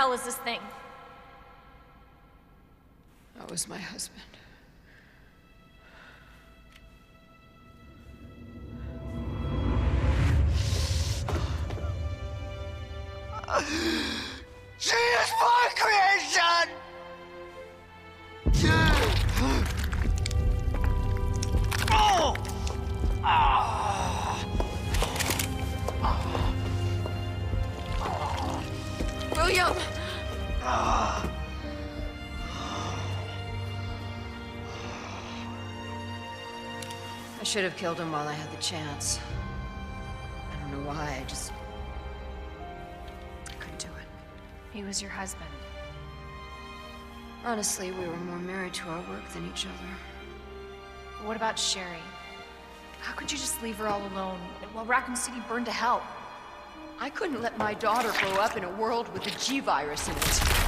hell is this thing? That was my husband. She is my creation! Oh! William! I should have killed him while I had the chance. I don't know why, I just... I couldn't do it. He was your husband. Honestly, we were more married to our work than each other. But what about Sherry? How could you just leave her all alone while Raccoon City burned to hell? I couldn't let my daughter grow up in a world with a G-virus in it.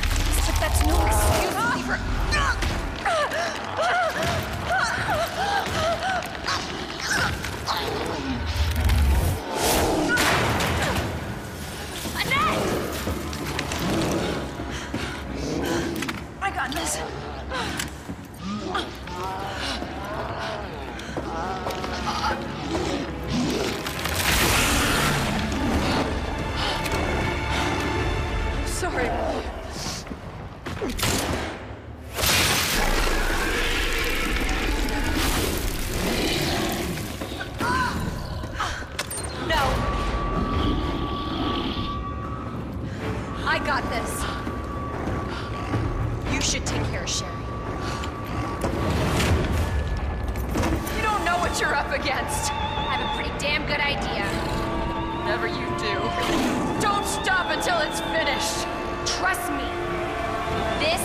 What you're up against. I have a pretty damn good idea. Whatever you do, don't stop until it's finished. Trust me. This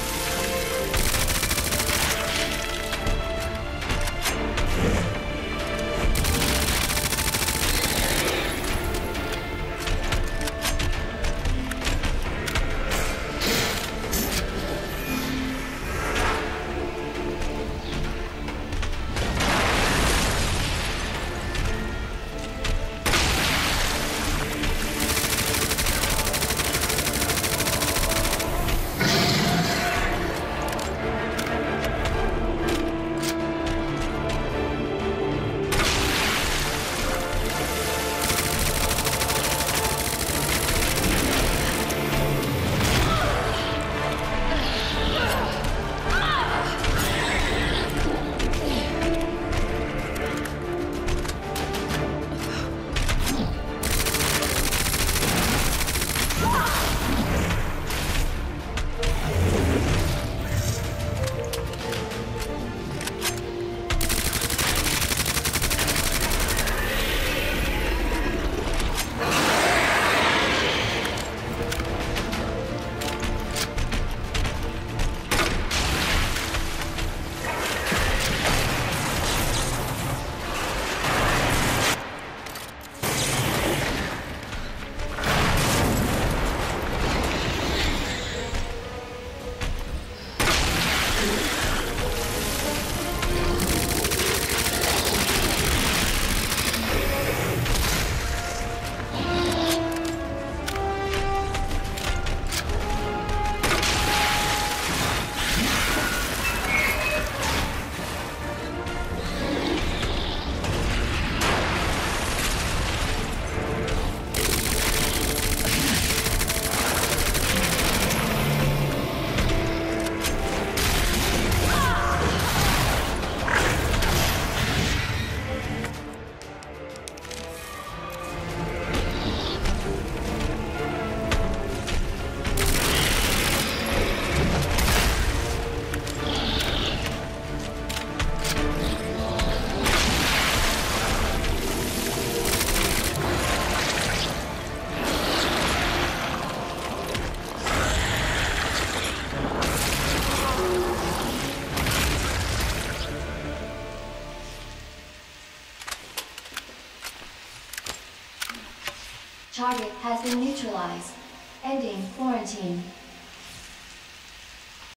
Target has been neutralized. Ending quarantine.